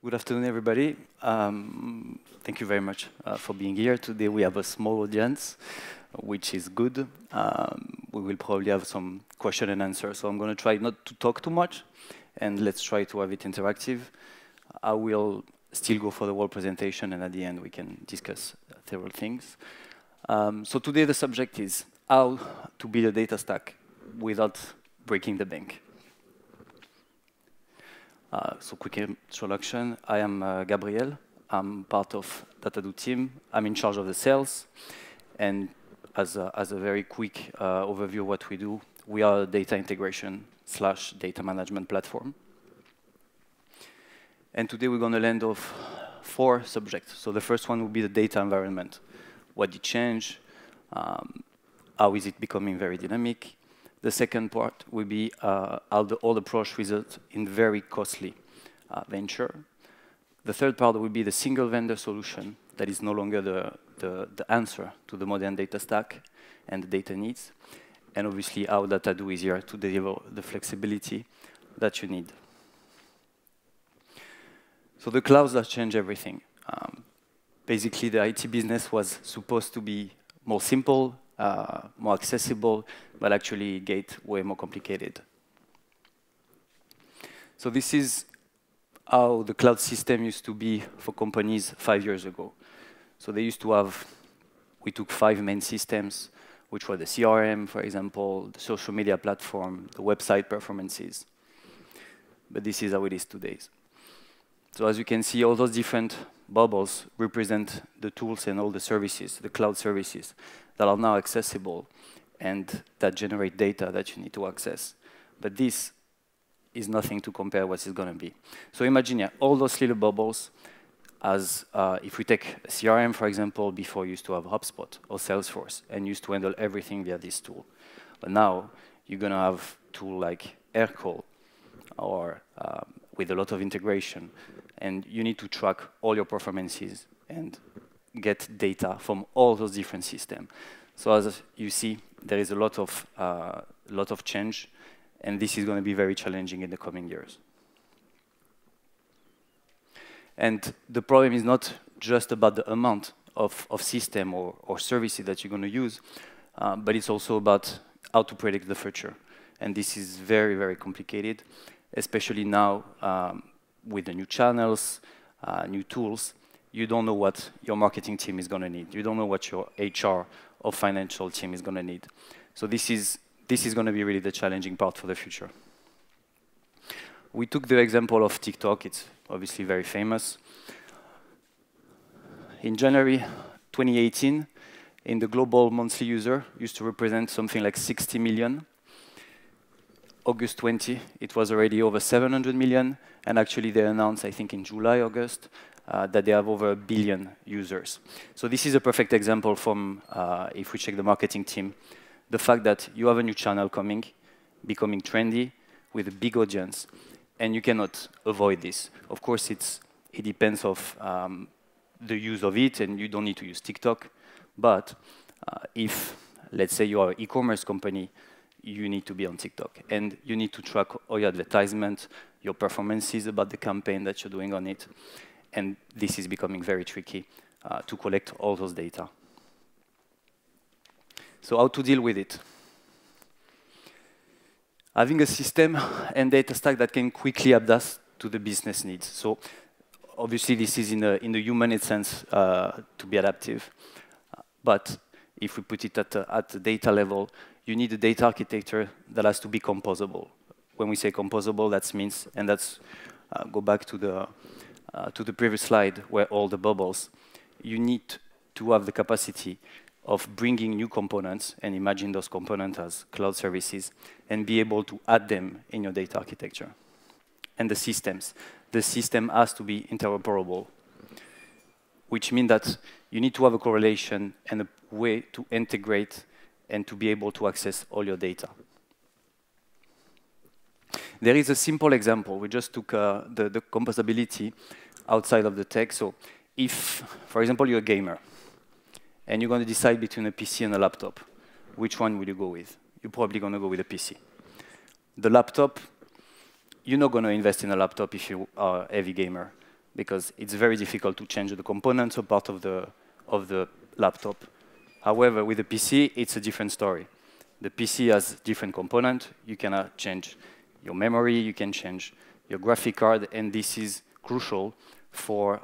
Good afternoon, everybody. Um, thank you very much uh, for being here. Today we have a small audience, which is good. Um, we will probably have some question and answer, so I'm going to try not to talk too much, and let's try to have it interactive. I will still go for the whole presentation, and at the end we can discuss several things. Um, so today the subject is how to build a data stack without breaking the bank. Uh, so quick introduction. I am uh, Gabriel. I'm part of Dataddo team. I'm in charge of the sales. And as a, as a very quick uh, overview of what we do, we are a data integration slash data management platform. And today we're going to land off four subjects. So the first one will be the data environment. What did change? Um, how is it becoming very dynamic? The second part will be uh, how the old approach results in very costly uh, venture. The third part will be the single vendor solution that is no longer the, the, answer to the modern data stack and the data needs. And obviously how Dataddo is here to deliver the flexibility that you need. So the clouds have changed everything. Um, basically, the IT business was supposed to be more simple, uh, more accessible, but actually get way more complicated. So this is how the cloud system used to be for companies five years ago. So they used to have, we took five main systems, which were the CRM, for example, the social media platform, the website performances. But this is how it is today. So as you can see, all those different bubbles represent the tools and all the services, the cloud services that are now accessible and that generate data that you need to access. But this is nothing to compare what it's going to be. So imagine yeah, all those little bubbles as uh, if we take CRM, for example, before you used to have HubSpot or Salesforce and used to handle everything via this tool. But now you're going to have tool like Aircall or um, with a lot of integration. And you need to track all your performances and get data from all those different systems. So as you see, there is a lot of, uh, lot of change, and this is going to be very challenging in the coming years. And the problem is not just about the amount of, of system or, or services that you're going to use, uh, but it's also about how to predict the future. And this is very, very complicated, especially now um, with the new channels, uh, new tools. You don't know what your marketing team is going to need. You don't know what your HR or financial team is going to need. So this is, this is going to be really the challenging part for the future. We took the example of TikTok. It's obviously very famous. In January 2018, in the global monthly user used to represent something like 60 million. August 20, it was already over 700 million, and actually they announced, I think in July, August, uh, that they have over a billion users. So this is a perfect example from, uh, if we check the marketing team, the fact that you have a new channel coming, becoming trendy, with a big audience, and you cannot avoid this. Of course, it's, it depends of um, the use of it, and you don't need to use TikTok. But uh, if, let's say you are an e-commerce company, you need to be on TikTok. And you need to track all your advertisement, your performances about the campaign that you're doing on it. And this is becoming very tricky uh, to collect all those data. So how to deal with it? Having a system and data stack that can quickly adapt to the business needs. So obviously this is in, in the human sense uh, to be adaptive. But if we put it at, a, at the data level, you need a data architecture that has to be composable. When we say composable, that means, and that's, uh, go back to the, uh, to the previous slide where all the bubbles, you need to have the capacity of bringing new components and imagine those components as cloud services and be able to add them in your data architecture. And the systems. The system has to be interoperable, which means that you need to have a correlation and a way to integrate and to be able to access all your data. There is a simple example. We just took uh, the, the composability outside of the tech. So if, for example, you're a gamer, and you're going to decide between a PC and a laptop, which one will you go with? You're probably going to go with a PC. The laptop, you're not going to invest in a laptop if you are a heavy gamer. because it's very difficult to change the components or part of the, of the laptop. However, with a PC, it's a different story. The PC has different components. You can uh, change your memory, you can change your graphic card, and this is crucial for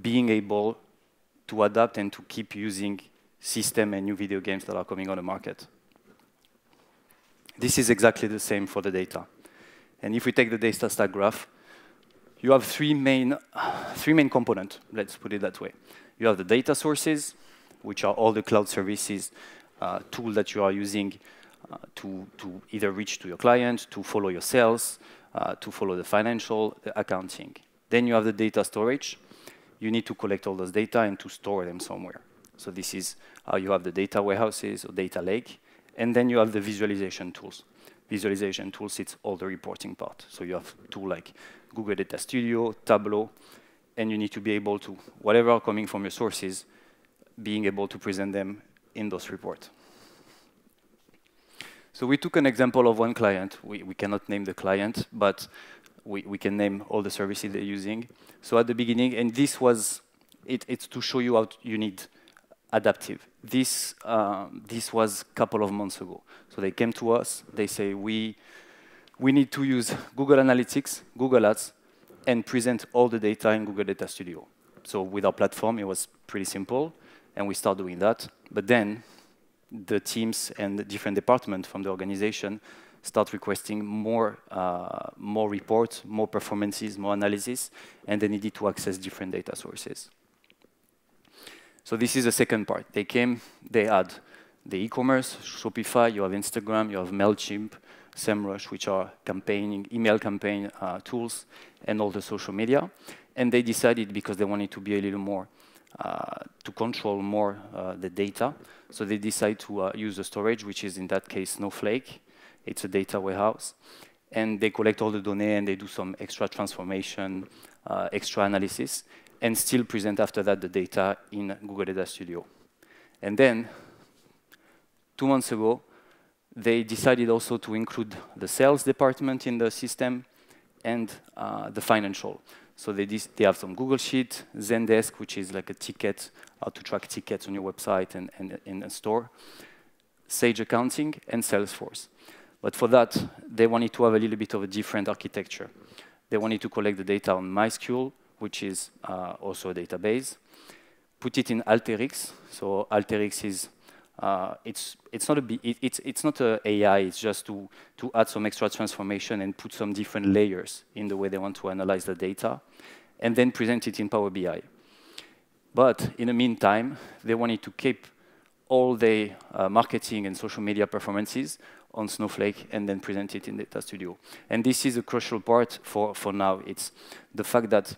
being able to adapt and to keep using system and new video games that are coming on the market. This is exactly the same for the data. And if we take the data stack graph, you have three main, three main components, let's put it that way. You have the data sources, which are all the cloud services, uh, tool that you are using to, to either reach to your client, to follow your sales, uh, to follow the financial, the accounting. Then you have the data storage. You need to collect all those data and to store them somewhere. So this is how you have the data warehouses or data lake. And then you have the visualization tools. Visualization tools, it's all the reporting part. So you have tools like Google Data Studio, Tableau, and you need to be able to, whatever are coming from your sources, being able to present them in those reports. So we took an example of one client. We, we cannot name the client, but we, we can name all the services they're using. So at the beginning, and this was, it, it's to show you how you need adaptive. This, uh, this was a couple of months ago. So they came to us, they say, we, we need to use Google Analytics, Google Ads, and present all the data in Google Data Studio. So with our platform, it was pretty simple, and we start doing that. But then the teams and the different departments from the organization start requesting more, uh, more reports, more performances, more analysis, and they needed to access different data sources. So this is the second part. They came, they had the e-commerce, Shopify, you have Instagram, you have MailChimp, SEMrush, which are campaigning, email campaign uh, tools, and all the social media. And they decided, because they wanted to be a little more, to control more uh, the data, so they decide to uh, use the storage, which is in that case Snowflake. It's a data warehouse. And they collect all the données and they do some extra transformation, uh, extra analysis and still present after that the data in Google Data Studio. And then, two months ago, they decided also to include the sales department in the system and uh, the financial. So they, they have some Google Sheet, Zendesk, which is like a ticket, how to track tickets on your website and, and in a store, Sage Accounting, and Salesforce. But for that, they wanted to have a little bit of a different architecture. They wanted to collect the data on MySQL, which is uh, also a database. Put it in Alteryx. So Alteryx is uh, it's it's not a it, it's it's not a AI. It's just to to add some extra transformation and put some different layers in the way they want to analyze the data, and then present it in Power BI. But in the meantime, they wanted to keep all the uh, marketing and social media performances on Snowflake and then present it in Data Studio. And this is a crucial part for, for now. It's the fact that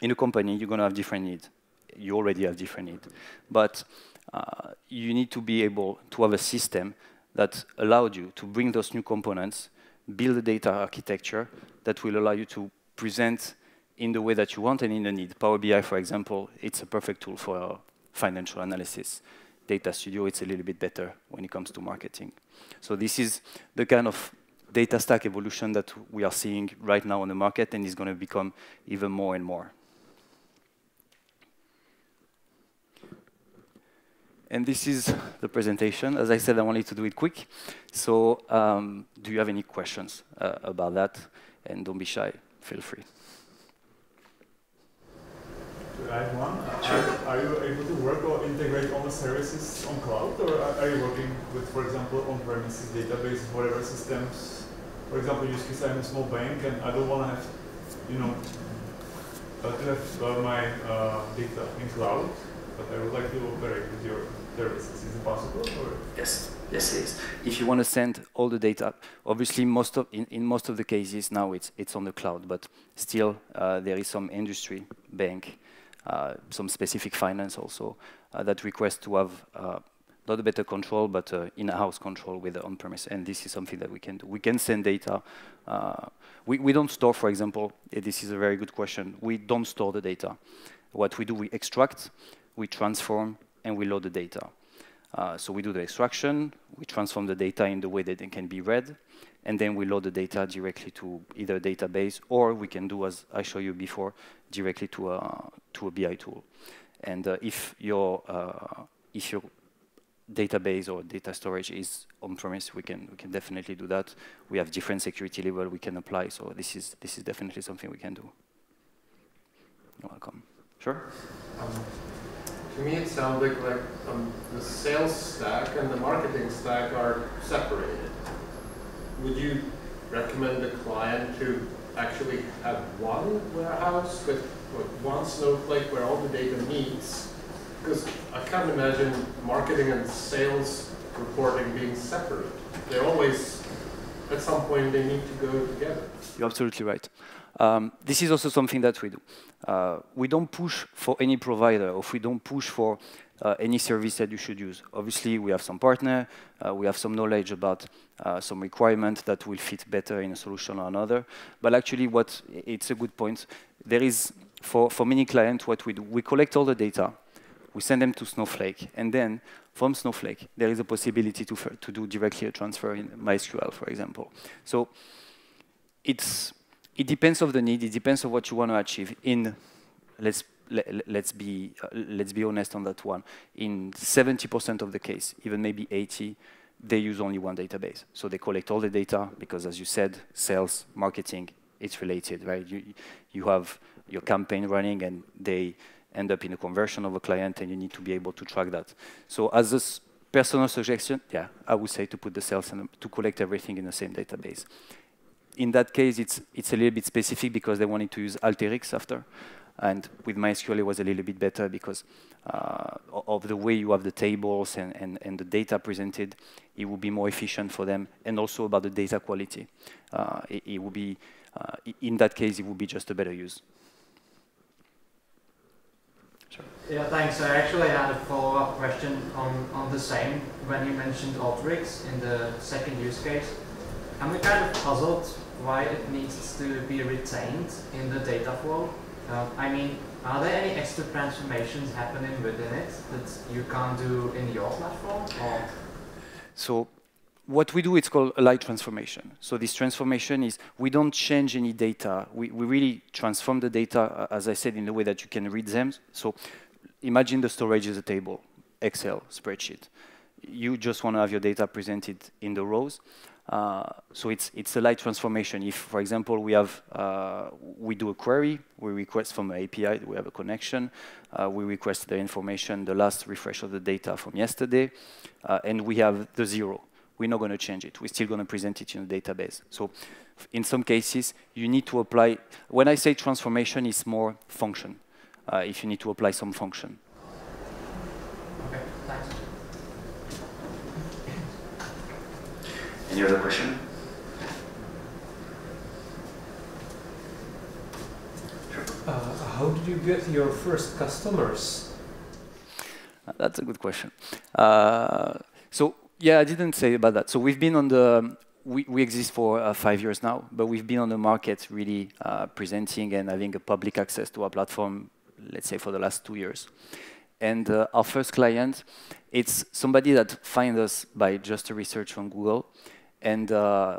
in a company, you're going to have different needs. You already have different needs. But uh, you need to be able to have a system that allowed you to bring those new components, build a data architecture that will allow you to present in the way that you want and in the need. Power BI, for example, it's a perfect tool for financial analysis. Data Studio, it's a little bit better when it comes to marketing. So this is the kind of data stack evolution that we are seeing right now on the market and is going to become even more and more. And this is the presentation. As I said, I wanted to do it quick. So um, do you have any questions uh, about that? And don't be shy. Feel free. I have one, sure. are, you able to work or integrate all the services on cloud? Or are you working with, for example, on-premises databases, whatever systems? For example, use case I'm a small bank and I don't want to have, you know, to have my uh, data in cloud, but I would like to operate with your services. Is it possible? Or? Yes. Yes, it is. If you want to send all the data, obviously most of in, in most of the cases now it's it's on the cloud, but still uh, there is some industry, bank, uh, some specific finance also uh, that request to have uh, not a better control, but uh, in-house control with the on-premise. And this is something that we can do. We can send data. Uh, we, we don't store, for example, this is a very good question. We don't store the data. What we do, we extract, we transform, and we load the data. Uh, so we do the extraction, we transform the data in the way that it can be read, and then we load the data directly to either database, or we can do, as I showed you before, directly to a, to a BI tool. And uh, if your uh, if your database or data storage is on-premise, we can we can definitely do that. We have different security level we can apply, so this is this is definitely something we can do. You're welcome. Sure. Um, to me, it sounds like like um, the sales stack and the marketing stack are separated. Would you recommend the client to actually have one warehouse with, with one snowflake where all the data meets because I can't imagine marketing and sales reporting being separate. They're always, at some point, they need to go together. You're absolutely right. Um, this is also something that we do. Uh, we don't push for any provider, or we don't push for uh, any service that you should use. Obviously, we have some partner, uh, we have some knowledge about uh, some requirement that will fit better in a solution or another. But actually, what it's a good point. There is, for, for many clients, what we do, we collect all the data, we send them to Snowflake, and then from Snowflake, there is a possibility to, to do directly a transfer in MySQL, for example. So it's, it depends of the need, it depends on what you want to achieve. In, let's, let, let's, be, uh, let's be honest on that one. In 70% of the case, even maybe 80, they use only one database. So they collect all the data because, as you said, sales, marketing, it's related, right? You, you have your campaign running and they end up in a conversion of a client, and you need to be able to track that. So as a personal suggestion, yeah, I would say to put the sales and to collect everything in the same database. In that case, it's, it's a little bit specific because they wanted to use Alteryx after. And with MySQL, it was a little bit better because uh, of the way you have the tables and, and, and the data presented, it would be more efficient for them. And also about the data quality. Uh, it, it would be, uh, in that case, it would be just a better use. Sure. Yeah, thanks. I actually had a follow-up question on, on the same when you mentioned Alteryx in the second use case. I'm kind of puzzled why it needs to be retained in the data flow. Uh, I mean, are there any extra transformations happening within it that you can't do in your platform? Or? So what we do, it's called a light transformation. So this transformation is, we don't change any data. We, we really transform the data, uh, as I said, in the way that you can read them. So imagine the storage is a table, Excel spreadsheet. You just want to have your data presented in the rows. Uh, so it's it's a light transformation. If, for example, we have uh, we do a query, we request from an API, we have a connection, uh, we request the information, the last refresh of the data from yesterday, uh, and we have the zero we're not going to change it. We're still going to present it in the database. So in some cases, you need to apply, when I say transformation, it's more function, uh, if you need to apply some function. Okay, thanks. Any other question? Uh, how did you get your first customers? Uh, that's a good question. Uh, so yeah, I didn't say about that. So we've been on the, we, we exist for uh, five years now, but we've been on the market really uh, presenting and having a public access to our platform, let's say for the last two years. And uh, our first client, it's somebody that find us by just a research on Google. And uh,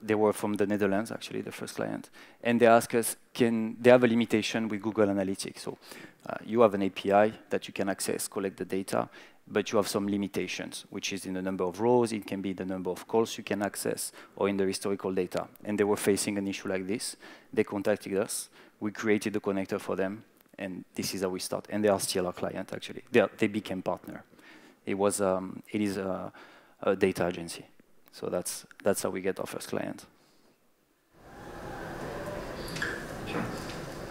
they were from the Netherlands, actually, the first client. And they ask us, can they have a limitation with Google Analytics? So uh, you have an API that you can access, collect the data, but you have some limitations, which is in the number of rows, it can be the number of calls you can access, or in the historical data. And they were facing an issue like this. They contacted us. We created the connector for them, and this is how we start. And they are still our client, actually. They, are, they became partner. It was, um, it is a, a data agency. So that's, that's how we get our first client.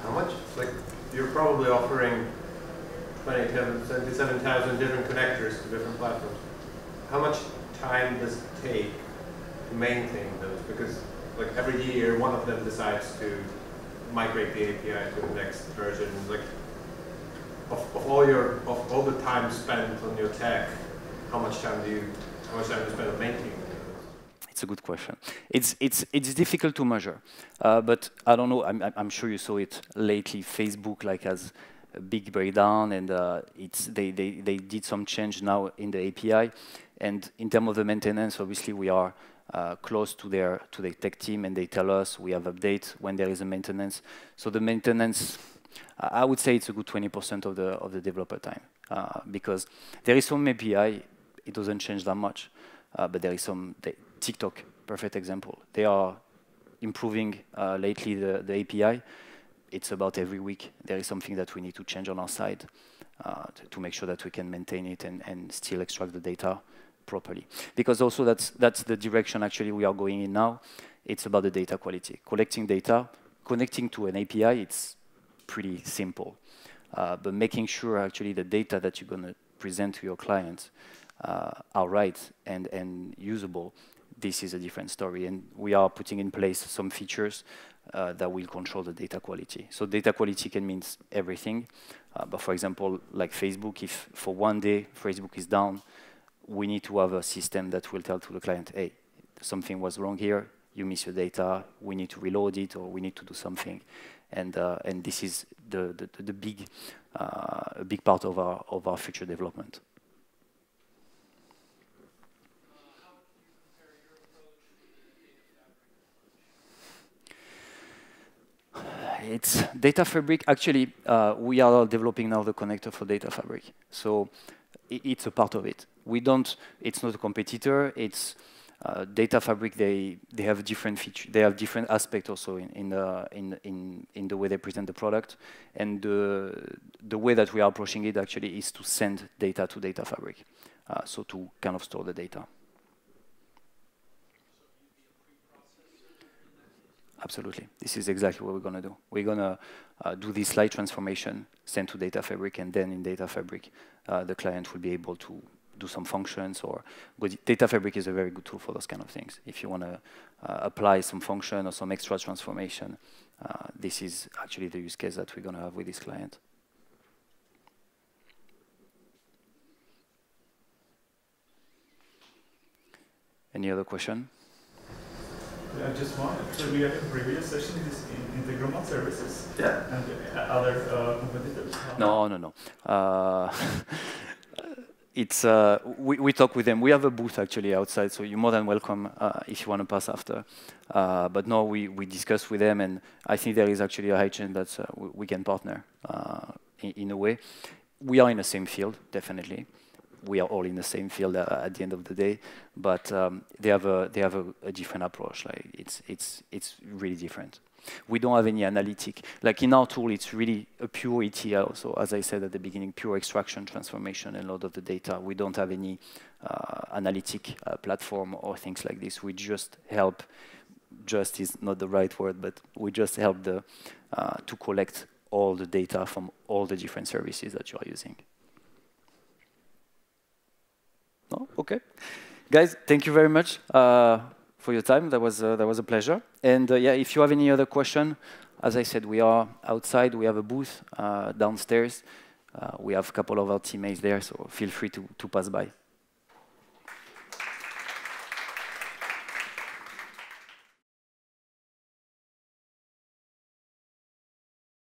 How much, like, you're probably offering 27,000 different connectors to different platforms. How much time does it take to maintain those? Because like every year, one of them decides to migrate the API to the next version. Like of, of all your of all the time spent on your tech, how much time do you how much time do you spend on maintaining? It's a good question. It's it's it's difficult to measure, uh, but I don't know. I'm I'm sure you saw it lately. Facebook like has a big breakdown, and uh, it's they, they they did some change now in the API. And in terms of the maintenance, obviously we are uh, close to their to the tech team, and they tell us we have updates when there is a maintenance. So the maintenance, I would say it's a good 20% of the of the developer time uh, because there is some API, it doesn't change that much, uh, but there is some TikTok, perfect example. They are improving uh, lately the, the API. It's about every week there is something that we need to change on our side uh, to, to, make sure that we can maintain it and, and still extract the data properly. Because also that's, that's the direction actually we are going in now. It's about the data quality. Collecting data, connecting to an API, it's pretty simple. Uh, but making sure actually the data that you're going to present to your clients uh, are right and, and usable, this is a different story. And we are putting in place some features uh, that will control the data quality. So data quality can mean everything. Uh, but for example, like Facebook, if for one day Facebook is down, we need to have a system that will tell to the client, hey, something was wrong here, you miss your data, we need to reload it, or we need to do something. And, uh, and this is the, the, the big, uh, a big part of our, of our future development. It's data fabric. Actually, uh, we are developing now the connector for data fabric. So it's a part of it. We don't, it's not a competitor. It's uh, data fabric, they, they have different feature, they have different aspects also in, in, the, in, in, in the way they present the product. And the, the way that we are approaching it actually is to send data to data fabric. Uh, so to kind of store the data. Absolutely. This is exactly what we're going to do. We're going to uh, do this slide transformation, send to Data Fabric, and then in Data Fabric, uh, the client will be able to do some functions or Data Fabric is a very good tool for those kind of things. If you want to uh, apply some function or some extra transformation, uh, this is actually the use case that we're going to have with this client. Any other question? I just wanted, so we have a previous session in Integromat services yeah. and uh, other uh, competitors? No, no, no. Uh, it's uh, we, we talk with them. We have a booth actually outside, so you're more than welcome uh, if you want to pass after. Uh, but no, we, we discuss with them, and I think there is actually a high chance that uh, we, we, can partner uh, in, in, a way. We are in the same field, definitely we are all in the same field uh, at the end of the day, but um, they have a they have a, a, different approach. Like it's it's it's really different. We don't have any analytic. Like in our tool, it's really a pure ETL. So as I said at the beginning, pure extraction, transformation, and load of the data. We don't have any uh, analytic uh, platform or things like this. We just help. Just is not the right word, but we just help the uh, to collect all the data from all the different services that you are using. No? Okay. Guys, thank you very much uh, for your time. That was, uh, that was a pleasure. And uh, yeah, if you have any other question, as I said, we are outside. We have a booth uh, downstairs. Uh, we have a couple of our teammates there, so feel free to, to pass by.